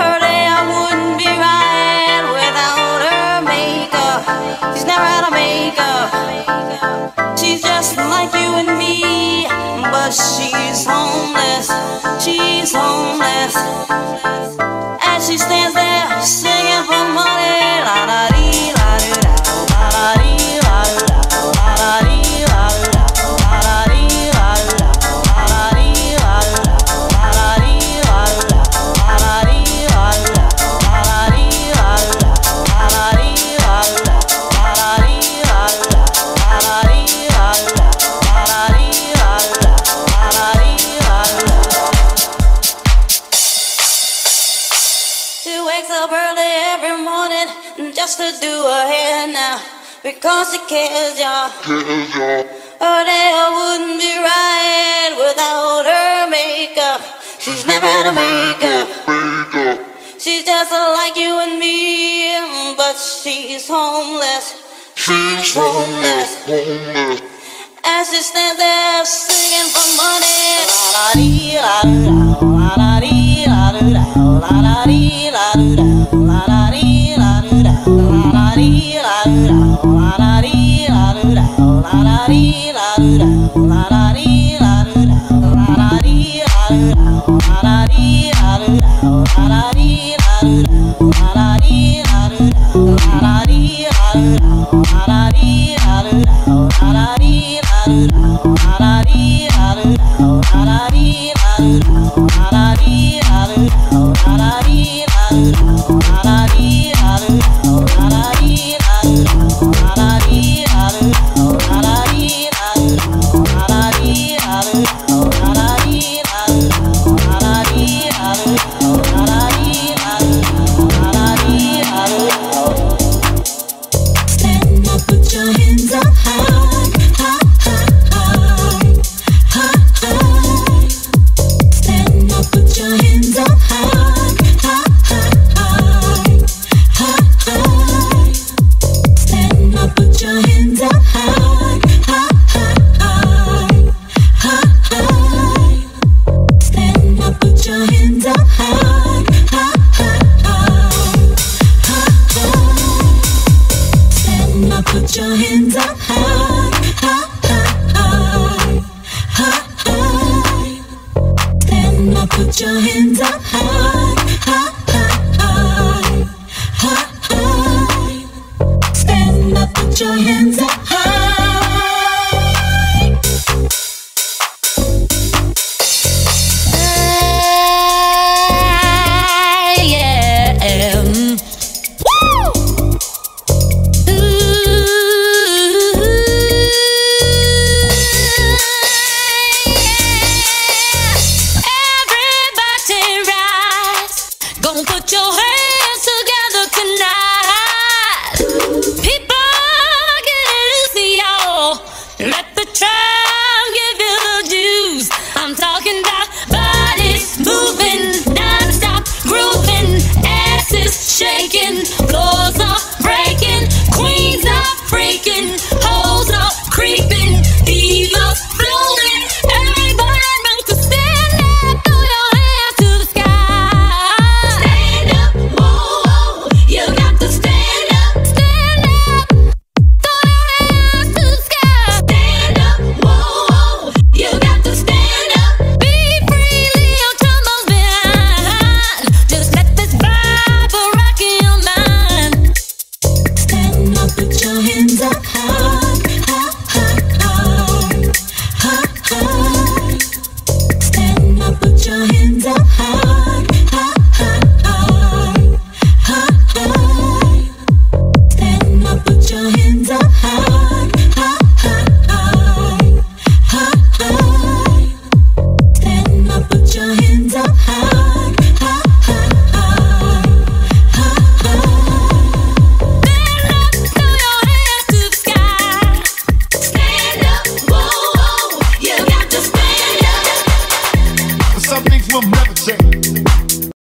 her day wouldn't be right without her makeup. She's never makeup. She's just like you and me, but she's homeless. She's homeless. As she stands wakes up early every morning just to do her hair now because she cares, y'all. Her day wouldn't be right without her makeup. She's never had a makeup. She's just like you and me, but she's homeless. She's homeless. As she stands there singing for money, la la dee la doo la la dee la la da la da dee la la da la da dee la la da la da dee la la da la da dee la la da la da dee la la di la do da put your hands up high, high, high, high, high. Stand up, put your hands Don't put your hands